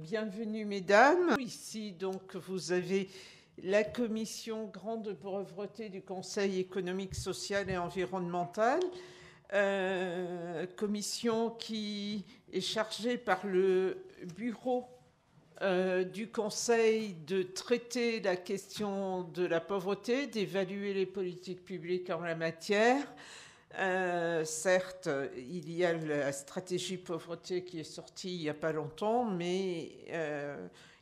Bienvenue mesdames. Ici donc vous avez la commission grande pauvreté du Conseil économique, social et environnemental. Euh, commission qui est chargée par le bureau euh, du Conseil de traiter la question de la pauvreté, d'évaluer les politiques publiques en la matière. Euh, certes, il y a la stratégie pauvreté qui est sortie il n'y a pas longtemps, mais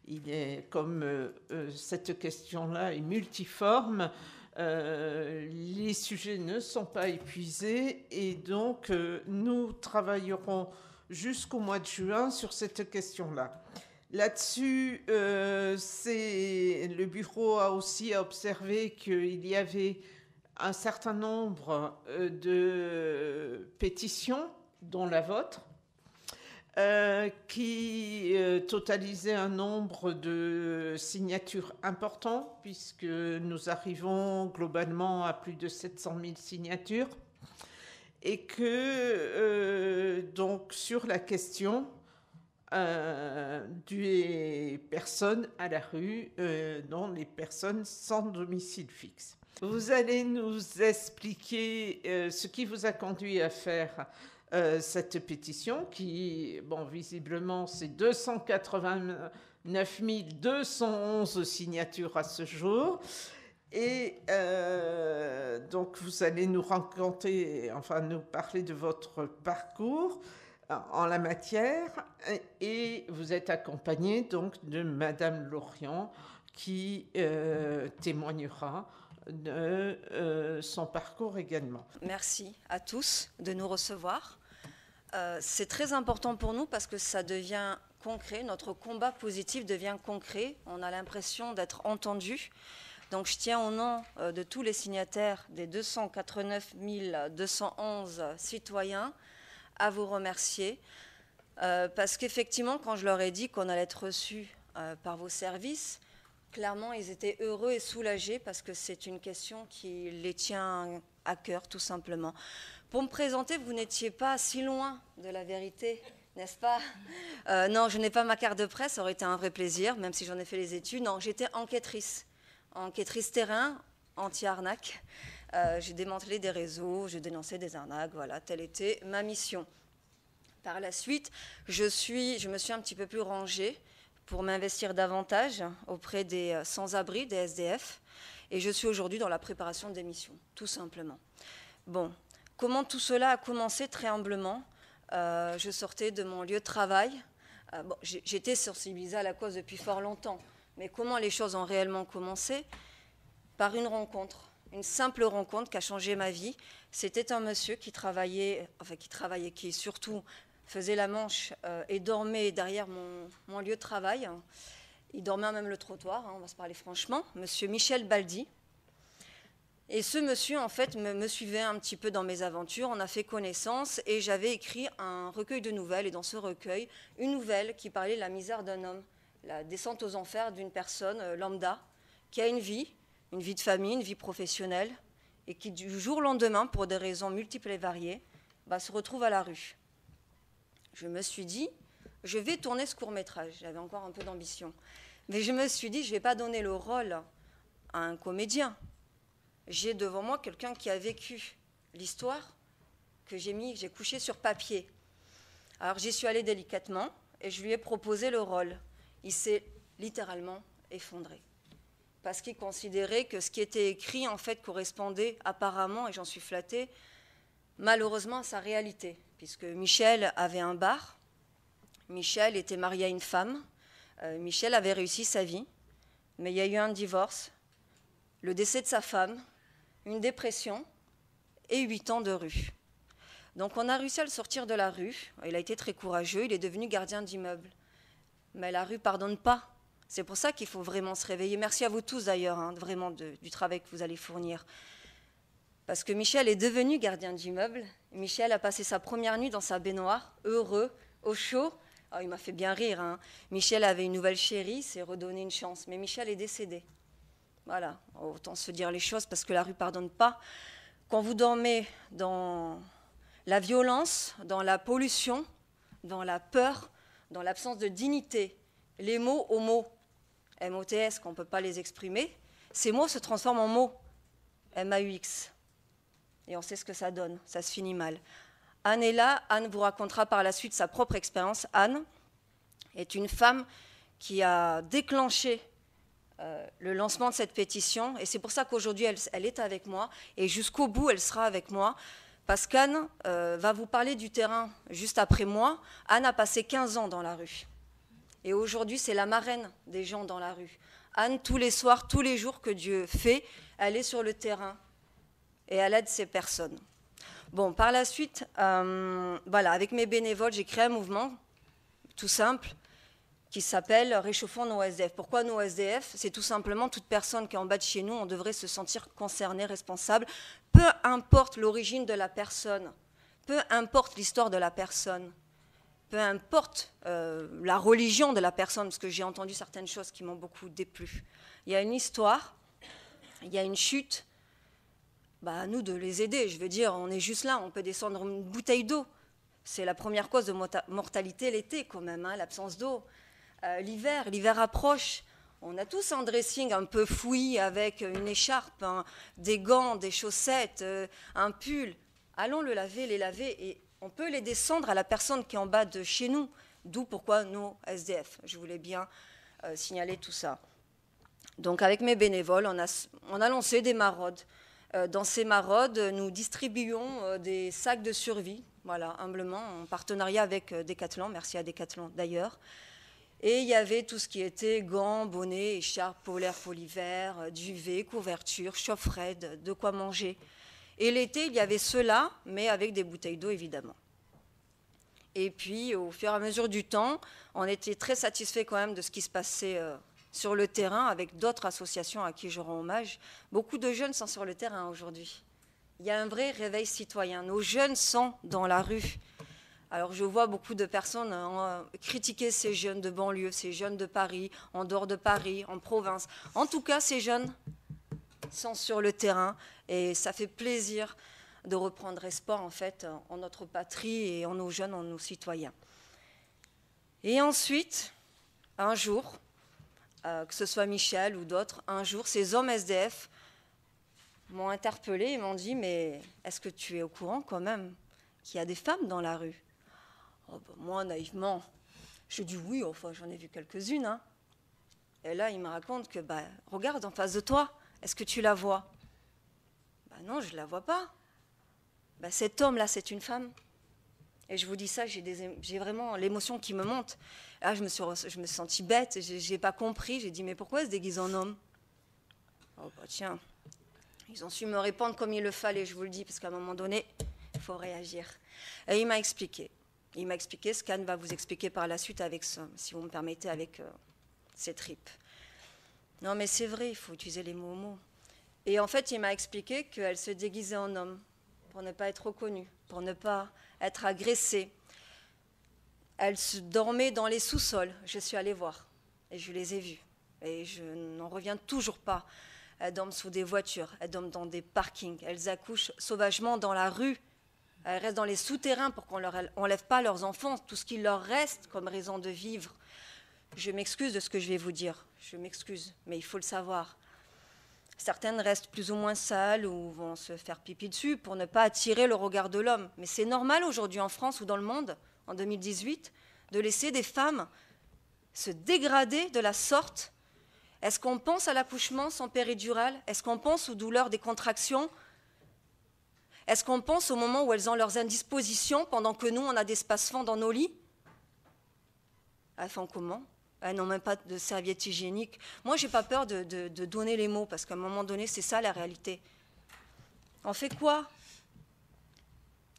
il est comme cette question-là est multiforme. les sujets ne sont pas épuisés et donc nous travaillerons jusqu'au mois de juin sur cette question-là. Là-dessus, euh, le bureau a aussi observé qu'il y avait un certain nombre euh, de pétitions, dont la vôtre, euh, qui totalisaient un nombre de signatures important, puisque nous arrivons globalement à plus de 700 000 signatures, et que donc sur la question, euh, des personnes à la rue, euh, dont les personnes sans domicile fixe. Vous allez nous expliquer euh, ce qui vous a conduit à faire cette pétition, qui, bon, visiblement, c'est 289 211 signatures à ce jour. Et donc, vous allez nous raconter, enfin, nous parler de votre parcours en la matière et vous êtes accompagné donc de Madame Lorient qui euh, témoignera de euh, son parcours également. Merci à tous de nous recevoir. Euh, c'est très important pour nous parce que ça devient concret, notre combat positif devient concret, on a l'impression d'être entendu. Donc je tiens au nom de tous les signataires des 289 211 citoyens à vous remercier. Euh, parce qu'effectivement, quand je leur ai dit qu'on allait être reçus euh, par vos services, clairement, ils étaient heureux et soulagés parce que c'est une question qui les tient à cœur, tout simplement. Pour me présenter, vous n'étiez pas si loin de la vérité, n'est-ce pas? Euh, Non, je n'ai pas ma carte de presse, ça aurait été un vrai plaisir, même si j'en ai fait les études. Non, j'étais enquêtrice, enquêtrice terrain, anti-arnaque. Euh, j'ai démantelé des réseaux, j'ai dénoncé des arnaques, voilà, telle était ma mission. Par la suite, je, suis, je me suis un petit peu plus rangée pour m'investir davantage auprès des euh, sans-abri, des SDF, et je suis aujourd'hui dans la préparation des missions, tout simplement. Bon, comment tout cela a commencé très humblement euh, Je sortais de mon lieu de travail. bon, J'étais sensibilisée à la cause depuis fort longtemps, mais comment les choses ont réellement commencé? Par une rencontre une simple rencontre qui a changé ma vie. C'était un monsieur qui travaillait, enfin qui travaillait, qui surtout faisait la manche euh, et dormait derrière mon, lieu de travail. Il dormait même le trottoir, hein, on va se parler franchement. Monsieur Michel Baldi. Et ce monsieur, en fait, me, suivait un petit peu dans mes aventures. On a fait connaissance et j'avais écrit un recueil de nouvelles. Et dans ce recueil, une nouvelle qui parlait de la misère d'un homme, la descente aux enfers d'une personne euh, lambda qui a une vie, une vie de famille, une vie professionnelle, et qui du jour au lendemain, pour des raisons multiples et variées, bah, se retrouve à la rue. Je me suis dit, je vais tourner ce court métrage. J'avais encore un peu d'ambition. Mais je me suis dit, je ne vais pas donner le rôle à un comédien. J'ai devant moi quelqu'un qui a vécu l'histoire que j'ai mis, j'ai couché sur papier. Alors j'y suis allée délicatement et je lui ai proposé le rôle. Il s'est littéralement effondré parce qu'il considérait que ce qui était écrit, en fait, correspondait apparemment, et j'en suis flattée, malheureusement à sa réalité, puisque Michel avait un bar, Michel était marié à une femme, euh, Michel avait réussi sa vie, mais il y a eu un divorce, le décès de sa femme, une dépression et huit ans de rue. Donc on a réussi à le sortir de la rue, il a été très courageux, il est devenu gardien d'immeuble. Mais la rue pardonne pas c'est pour ça qu'il faut vraiment se réveiller. Merci à vous tous d'ailleurs, hein, vraiment du travail que vous allez fournir. Parce que Michel est devenu gardien d'immeuble. Michel a passé sa première nuit dans sa baignoire, heureux, au chaud. Ah, il m'a fait bien rire. Hein. Michel avait une nouvelle chérie, s'est redonné une chance. Mais Michel est décédé. Voilà, autant se dire les choses parce que la rue pardonne pas. Quand vous dormez dans la violence, dans la pollution, dans la peur, dans l'absence de dignité, les mots homo, M-O-T-S, qu'on ne peut pas les exprimer, ces mots se transforment en mots, M-A-U-X. Et on sait ce que ça donne, ça se finit mal. Anne est là, Anne vous racontera par la suite sa propre expérience. Anne est une femme qui a déclenché euh, le lancement de cette pétition, et c'est pour ça qu'aujourd'hui elle, est avec moi, et jusqu'au bout elle sera avec moi, parce qu'Anne euh, va vous parler du terrain juste après moi. Anne a passé 15 ans dans la rue. Et aujourd'hui, c'est la marraine des gens dans la rue. Anne, tous les soirs, tous les jours que Dieu fait, elle est sur le terrain et elle aide ces personnes. Bon, par la suite, euh, voilà, avec mes bénévoles, j'ai créé un mouvement tout simple qui s'appelle Réchauffons nos SDF. Pourquoi nos SDF C'est tout simplement toute personne qui est en bas de chez nous, on devrait se sentir concerné, responsable, peu importe l'origine de la personne, peu importe l'histoire de la personne peu importe euh, la religion de la personne, parce que j'ai entendu certaines choses qui m'ont beaucoup déplu. Il y a une histoire, il y a une chute, bah, à nous de les aider. Je veux dire, on est juste là, on peut descendre une bouteille d'eau. C'est la première cause de mortalité l'été, quand même, hein, l'absence d'eau. Euh, l'hiver, l'hiver approche. On a tous un dressing un peu fouillis avec une écharpe, des gants, des chaussettes, euh, un pull. Allons le laver, les laver et on peut les descendre à la personne qui est en bas de chez nous, d'où pourquoi nos SDF. Je voulais bien euh, signaler tout ça. Donc avec mes bénévoles, on a, lancé des maraudes. Euh, dans ces maraudes, nous distribuons euh, des sacs de survie, voilà, humblement, en partenariat avec Decathlon, merci à Decathlon d'ailleurs. Et il y avait tout ce qui était gants, bonnets, écharpes polaires pour duvet, couverture, chaufferette, de quoi manger. Et l'été, il y avait cela, mais avec des bouteilles d'eau, évidemment. Et puis, au fur et à mesure du temps, on était très satisfait quand même de ce qui se passait euh, sur le terrain avec d'autres associations à qui je rends hommage. Beaucoup de jeunes sont sur le terrain aujourd'hui. Il y a un vrai réveil citoyen. Nos jeunes sont dans la rue. Alors je vois beaucoup de personnes euh, critiquer ces jeunes de banlieue, ces jeunes de Paris, en dehors de Paris, en province. En tout cas, ces jeunes sont sur le terrain et ça fait plaisir de reprendre espoir en fait en notre patrie et en nos jeunes, en nos citoyens. Et ensuite, un jour, euh, que ce soit Michel ou d'autres, un jour, ces hommes SDF m'ont interpellé et m'ont dit Mais est-ce que tu es au courant quand même qu'il y a des femmes dans la rue? Oh, ben, Moi, naïvement, je dis oui, enfin j'en ai vu quelques-unes. Hein. Et là, il me raconte que, bah, regarde en face de toi, est-ce que tu la vois? Bah Non, je ne la vois pas. Bah, cet homme-là, c'est une femme. Et je vous dis ça, j'ai vraiment l'émotion qui me monte. Là, je me suis, je me sentie bête, je n'ai pas compris. J'ai dit, mais pourquoi elle se déguise en homme? Oh, bah tiens, ils ont su me répondre comme il le fallait, je vous le dis, parce qu'à un moment donné, il faut réagir. Et il m'a expliqué. Il m'a expliqué ce qu'Anne va vous expliquer par la suite avec ça, si vous me permettez, avec euh, ses tripes. Non, mais c'est vrai, il faut utiliser les mots mots. Et en fait, il m'a expliqué qu'elle se déguisait en homme pour ne pas être reconnue, pour ne pas être agressée. Elle se dans les sous-sols. Je suis allée voir et je les ai vus. Et je n'en reviens toujours pas. Elles dorment sous des voitures, elles dorment dans des parkings, elles accouchent sauvagement dans la rue. Elles restent dans les souterrains pour qu'on leur enlève pas leurs enfants, tout ce qui leur reste comme raison de vivre. Je m'excuse de ce que je vais vous dire, je m'excuse, mais il faut le savoir. Certaines restent plus ou moins sales ou vont se faire pipi dessus pour ne pas attirer le regard de l'homme. Mais c'est normal aujourd'hui en France ou dans le monde, en 2018, de laisser des femmes se dégrader de la sorte. Est-ce qu'on pense à l'accouchement sans péridurale? Est-ce qu'on pense aux douleurs des contractions? Est-ce qu'on pense au moment où elles ont leurs indispositions pendant que nous, on a des spaces-fends dans nos lits? Font comment? Elles n'ont même pas de serviette hygiénique. Moi, je n'ai pas peur de, donner les mots, parce qu'à un moment donné, c'est ça la réalité. On fait quoi?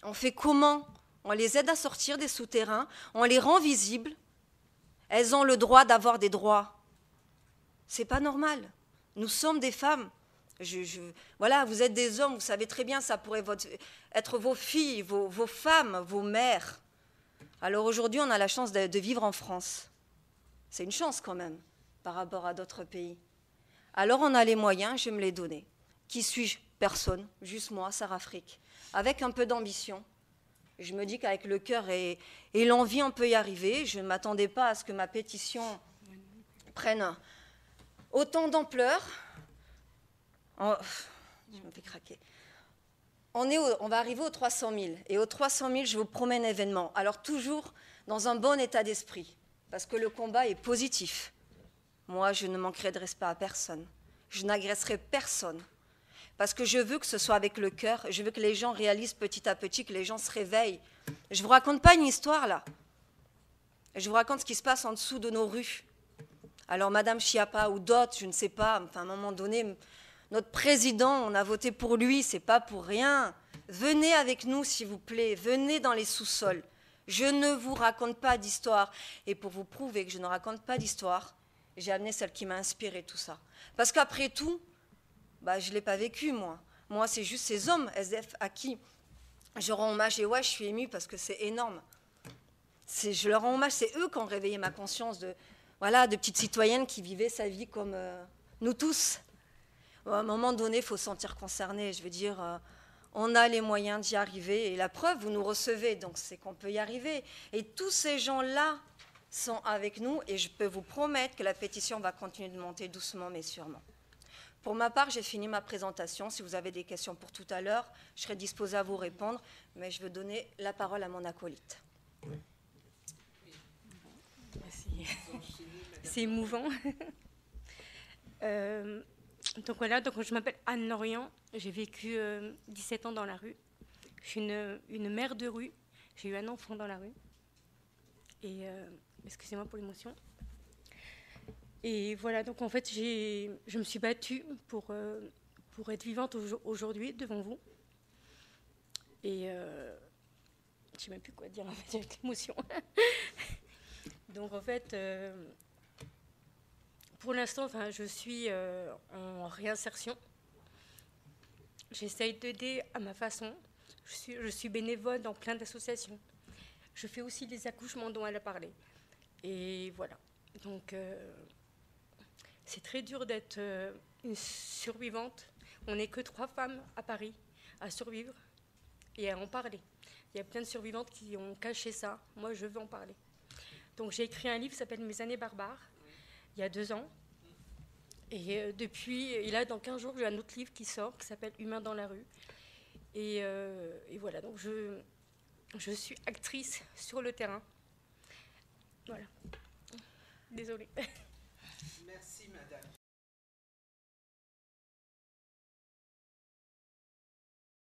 On fait comment? On les aide à sortir des souterrains, on les rend visibles. Elles ont le droit d'avoir des droits. C'est pas normal. Nous sommes des femmes. Voilà, vous êtes des hommes, vous savez très bien, ça pourrait être vos filles, vos femmes, vos mères. Alors aujourd'hui, on a la chance de vivre en France. C'est une chance quand même par rapport à d'autres pays. Alors on a les moyens, je me les donner. Qui suis-je? Personne, juste moi, Sarah. Avec un peu d'ambition. Je me dis qu'avec le cœur et, l'envie, on peut y arriver. Je ne m'attendais pas à ce que ma pétition prennent autant d'ampleur. Je me fais craquer. On, on va arriver aux 300 000. Et aux 300 000, je vous promets un événement. Alors toujours dans un bon état d'esprit, parce que le combat est positif. Moi, je ne manquerai de respect à personne. Je n'agresserai personne. Parce que je veux que ce soit avec le cœur. Je veux que les gens réalisent petit à petit, que les gens se réveillent. Je ne vous raconte pas une histoire, là. Je vous raconte ce qui se passe en dessous de nos rues. Alors, Madame Chiappa ou d'autres, je ne sais pas, enfin, à un moment donné, notre président, on a voté pour lui, c'est pas pour rien. Venez avec nous, s'il vous plaît, venez dans les sous-sols. Je ne vous raconte pas d'histoire. Et pour vous prouver que je ne raconte pas d'histoire, j'ai amené celle qui m'a inspiré tout ça. Parce qu'après tout, bah, je ne l'ai pas vécu, moi. Moi, c'est juste ces hommes SDF à qui je rends hommage. Et ouais, je suis émue parce que c'est énorme. Je leur rends hommage, c'est eux qui ont réveillé ma conscience de, voilà, de qui vivait sa vie comme euh, nous tous. À un moment donné, il faut se sentir concerné. Je veux dire, euh, on a les moyens d'y arriver. Et la preuve, vous nous recevez, donc c'est qu'on peut y arriver. Et tous ces gens-là sont avec nous. Et je peux vous promettre que la pétition va continuer de monter doucement, mais sûrement. Pour ma part, j'ai fini ma présentation. Si vous avez des questions pour tout à l'heure, je serai disposée à vous répondre. Mais je veux donner la parole à mon acolyte. C'est émouvant. Euh, donc voilà, donc je m'appelle Anne Lorient. J'ai vécu 17 euh, ans dans la rue. Je suis une, mère de rue. J'ai eu un enfant dans la rue. Et euh, excusez-moi pour l'émotion. Et voilà, donc en fait, je me suis battue pour, pour être vivante aujourd'hui devant vous. Et je ne sais même plus quoi dire avec l'émotion. donc en fait, pour l'instant, enfin, je suis euh, en réinsertion. J'essaye d'aider à ma façon. Je suis, bénévole dans plein d'associations. Je fais aussi des accouchements dont elle a parlé. Et voilà. Donc, euh, c'est très dur d'être euh, une survivante. On n'est que trois femmes à Paris à survivre et à en parler. Il y a plein de survivantes qui ont caché ça. Moi, je veux en parler. Donc, j'ai écrit un livre qui s'appelle Mes années barbares il y a deux ans. Et euh, depuis, et là, dans 15 jours, j'ai un autre livre qui sort qui s'appelle Humain dans la rue. Et, euh, et, voilà, donc je, je suis actrice sur le terrain. Voilà. Désolée. Merci, madame.